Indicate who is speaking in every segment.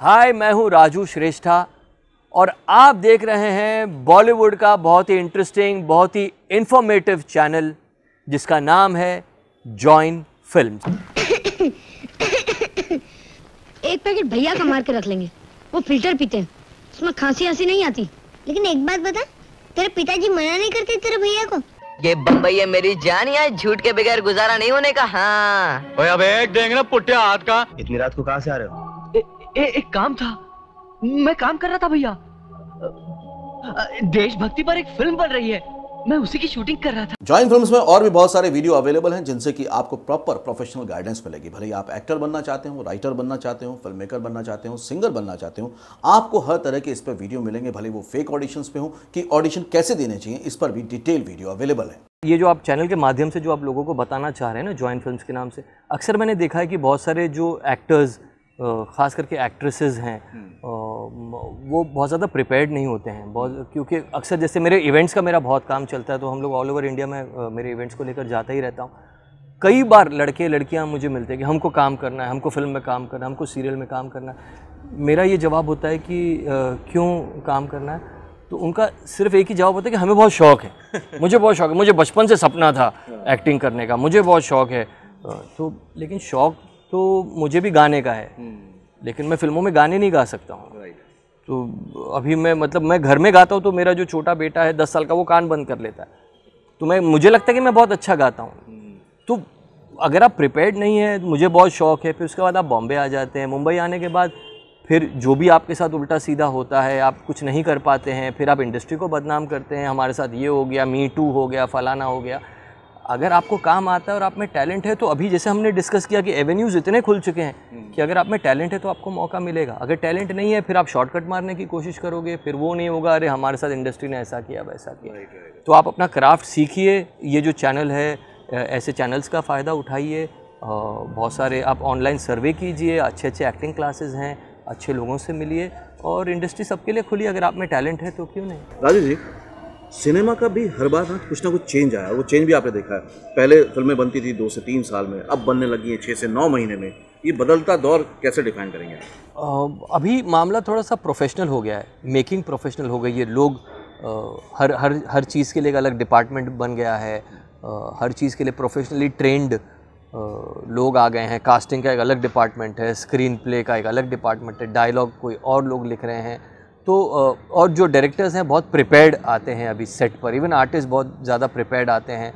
Speaker 1: हाय मैं हूँ राजू श्रेष्ठा और आप देख रहे हैं बॉलीवुड का बहुत ही इंटरेस्टिंग बहुत ही इंफॉर्मेटिव चैनल जिसका नाम है जॉइन फ़िल्म
Speaker 2: एक पैकेट भैया का मार के रख लेंगे। वो फ़िल्टर पीते हैं। उसमें खांसी हँसी नहीं आती।
Speaker 3: लेकिन एक बात बता तेरे पिताजी मना नहीं करते तेरे भैया को?
Speaker 4: ये बम्बई है मेरी जान यहाँ झूठ के बगैर गुजारा नहीं होने का? हाँ।
Speaker 5: ओए अब एक देंगे ना पुट्टे हाथ का।
Speaker 6: इतनी रात को कहाँ से आ रहे हो?
Speaker 7: ए, एक काम था। मैं काम कर रहा था भैया। देशभक्ति पर एक फ़िल्म बन रही है। मैं उसी की शूटिंग कर रहा था।
Speaker 8: जॉइन फिल्म्स में और भी बहुत सारे वीडियो अवेलेबल हैं जिनसे कि आपको प्रॉपर प्रोफेशनल गाइडेंस मिलेगी। भले ही आप एक्टर बनना चाहते हो राइटर बनना चाहते हो फ़िल्म मेकर बनना चाहते हो सिंगर बनना चाहते हो आपको हर तरह के इस पर वीडियो मिलेंगे। भले वो फेक ऑडिशन पे हो कि ऑडिशन कैसे देने चाहिए इस पर भी डिटेल वीडियो अवेलेबल है।
Speaker 1: ये जो आप चैनल के माध्यम से जो आप लोगों को बताना चाह रहे हैं ना जॉइन फिल्म्स के नाम से अक्सर मैंने देखा है कि बहुत सारे जो एक्टर्स ख़ास करके एक्ट्रेसेस हैं। वो बहुत ज़्यादा प्रिपेयर्ड नहीं होते हैं। बहुत क्योंकि अक्सर जैसे मेरे इवेंट्स का मेरा बहुत काम चलता है तो हम लोग ऑल ओवर इंडिया में मेरे इवेंट्स को लेकर जाता ही रहता हूँ। कई बार लड़के लड़कियाँ मुझे मिलते हैं कि हमको काम करना है हमको फ़िल्म में काम करना है हमको सीरियल में काम करना है। मेरा ये जवाब होता है कि क्यों काम करना है? तो उनका सिर्फ़ एक ही जवाब होता है कि हमें बहुत शौक़ है। मुझे बहुत शौक़ है। मुझे बचपन से सपना था एक्टिंग करने का। मुझे बहुत शौक़ है। तो लेकिन शौक़ तो मुझे भी गाने का है। लेकिन मैं फ़िल्मों में गाने नहीं गा सकता हूँ। तो अभी मैं मतलब मैं घर में गाता हूँ तो मेरा जो छोटा बेटा है दस साल का वो कान बंद कर लेता है। तो मैं मुझे लगता है कि मैं बहुत अच्छा गाता हूँ। तो अगर आप प्रिपेयर्ड नहीं है मुझे बहुत शौक है फिर उसके बाद आप बॉम्बे आ जाते हैं। मुंबई आने के बाद फिर जो भी आपके साथ उल्टा सीधा होता है आप कुछ नहीं कर पाते हैं फिर आप इंडस्ट्री को बदनाम करते हैं। हमारे साथ ये हो गया मी टू हो गया फलाना हो गया। अगर आपको काम आता है और आप में टैलेंट है तो अभी जैसे हमने डिस्कस किया कि एवेन्यूज़ इतने खुल चुके हैं कि अगर आप में टैलेंट है तो आपको मौका मिलेगा। अगर टैलेंट नहीं है फिर आप शॉर्टकट मारने की कोशिश करोगे फिर वो नहीं होगा अरे हमारे साथ इंडस्ट्री ने ऐसा किया वैसा किया। तो आप अपना क्राफ्ट सीखिए ये जो चैनल है ऐसे चैनल्स का फ़ायदा उठाइए। बहुत सारे आप ऑनलाइन सर्वे कीजिए अच्छे अच्छे एक्टिंग क्लासेस हैं अच्छे लोगों से मिलिए और इंडस्ट्री सबके लिए खुली। अगर आप में टैलेंट है तो क्यों नहीं?
Speaker 8: राजू जी सिनेमा का भी हर बार ना कुछ ना कुछ चेंज आया, वो चेंज भी आपने देखा है। पहले फ़िल्में बनती थी दो से तीन साल में, अब बनने लगी हैं छः से नौ महीने में। ये बदलता दौर कैसे डिफाइन करेंगे?
Speaker 1: अभी मामला थोड़ा सा प्रोफेशनल हो गया है। मेकिंग प्रोफेशनल हो गई है। लोग हर हर हर चीज़ के लिए अलग डिपार्टमेंट बन गया है। हर चीज़ के लिए प्रोफेशनली ट्रेंड लोग आ गए हैं। कास्टिंग का एक अलग डिपार्टमेंट है। स्क्रीन प्ले का एक अलग डिपार्टमेंट है। डायलॉग कोई और लोग लिख रहे हैं। तो और जो डायरेक्टर्स हैं बहुत प्रिपेयर्ड आते हैं अभी सेट पर. इवन आर्टिस्ट बहुत ज़्यादा प्रिपेयर्ड आते हैं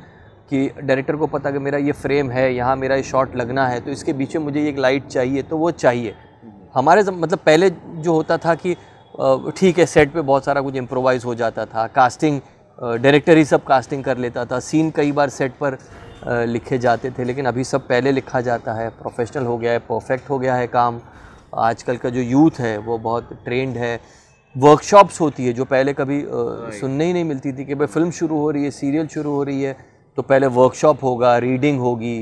Speaker 1: कि डायरेक्टर को पता कि मेरा ये फ्रेम है, यहाँ मेरा ये शॉट लगना है तो इसके पीछे मुझे एक लाइट चाहिए तो वो चाहिए. हमारे मतलब पहले जो होता था कि ठीक है सेट पे बहुत सारा कुछ इम्प्रोवाइज़ हो जाता था. कास्टिंग डायरेक्टर ही सब कास्टिंग कर लेता था. सीन कई बार सेट पर लिखे जाते थे, लेकिन अभी सब पहले लिखा जाता है. प्रोफेशनल हो गया है परफेक्ट हो गया है काम. आजकल का जो यूथ है, वो बहुत ट्रेंड है. वर्कशॉप्स होती है जो पहले कभी आ, सुनने ही नहीं मिलती थी कि भाई फ़िल्म शुरू हो रही है सीरियल शुरू हो रही है तो पहले वर्कशॉप होगा रीडिंग होगी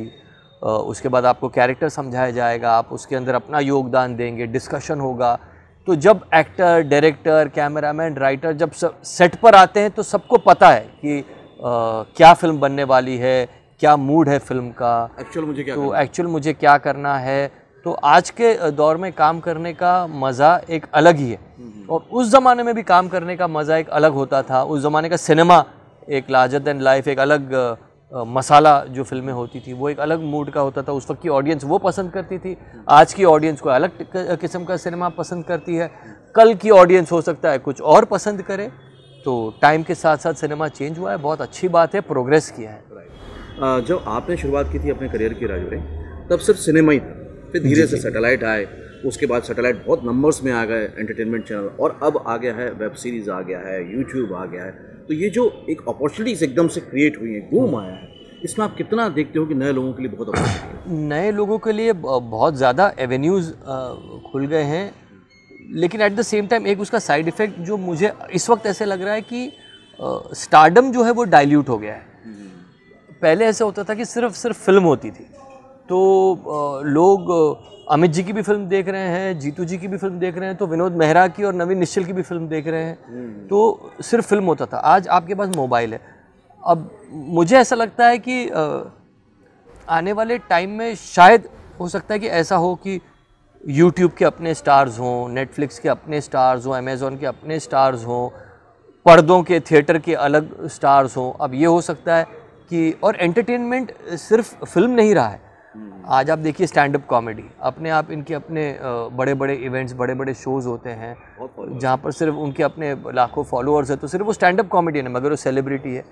Speaker 1: उसके बाद आपको कैरेक्टर समझाया जाएगा आप उसके अंदर अपना योगदान देंगे डिस्कशन होगा। तो जब एक्टर डायरेक्टर कैमरामैन राइटर जब सब सेट पर आते हैं तो सबको पता है कि आ, क्या फ़िल्म बनने वाली है क्या मूड है फ़िल्म का।
Speaker 8: एक्चुअल मुझे क्या
Speaker 1: तो एक्चुअल मुझे क्या करना है तो आज के दौर में काम करने का मज़ा एक अलग ही है। और उस ज़माने में भी काम करने का मज़ा एक अलग होता था। उस ज़माने का सिनेमा एक लार्जर दैन लाइफ एक अलग मसाला जो फ़िल्में होती थी वो एक अलग मूड का होता था। उस वक्त की ऑडियंस वो पसंद करती थी। आज की ऑडियंस को अलग किस्म का सिनेमा पसंद करती है। कल की ऑडियंस हो सकता है कुछ और पसंद करे तो टाइम के साथ साथ सिनेमा चेंज हुआ है। बहुत अच्छी बात है प्रोग्रेस किया है।
Speaker 8: जब आपने शुरुआत की थी अपने करियर की राजू तब सिर्फ़ सिनेमा ही था। फिर धीरे से सैटेलाइट आए उसके बाद सैटेलाइट बहुत नंबर्स में आ गए एंटरटेनमेंट चैनल और अब आ गया है वेब सीरीज़ आ गया है यूट्यूब आ गया है। तो ये जो एक अपॉर्चुनिटीज़ एकदम से क्रिएट हुई है बूम आया है इसमें आप कितना देखते हो कि नए लोगों के लिए बहुत
Speaker 1: नए लोगों के लिए बहुत ज़्यादा एवेन्यूज़ खुल गए हैं लेकिन एट द सेम टाइम एक उसका साइड इफ़ेक्ट जो मुझे इस वक्त ऐसे लग रहा है कि स्टार्डम जो है वो डाइल्यूट हो गया है। पहले ऐसा होता था कि सिर्फ़ सिर्फ़ फ़िल्म होती थी। तो लोग अमित जी की भी फ़िल्म देख रहे हैं जीतू जी की भी फ़िल्म देख रहे हैं तो विनोद मेहरा की और नवीन निश्चल की भी फ़िल्म देख रहे हैं। हम्म। तो सिर्फ़ फ़िल्म होता था आज आपके पास मोबाइल है। अब मुझे ऐसा लगता है कि आने वाले टाइम में शायद हो सकता है कि ऐसा हो कि यूट्यूब के अपने स्टार्स हों नेटफ्लिक्स के अपने स्टार्स हों अमेज़ोन के अपने स्टार्स हों पर्दों के थिएटर के अलग स्टार्स हों। अब ये हो सकता है कि और एंटरटेनमेंट सिर्फ़ फ़िल्म नहीं रहा है आज आप देखिए स्टैंड अप कॉमेडी अपने आप इनके अपने बड़े बड़े इवेंट्स बड़े बड़े शोज़ होते हैं जहाँ पर सिर्फ़ उनके अपने लाखों फॉलोअर्स हैं तो सिर्फ़ वो स्टैंड अप कॉमेडियन है मगर वो सेलिब्रिटी है।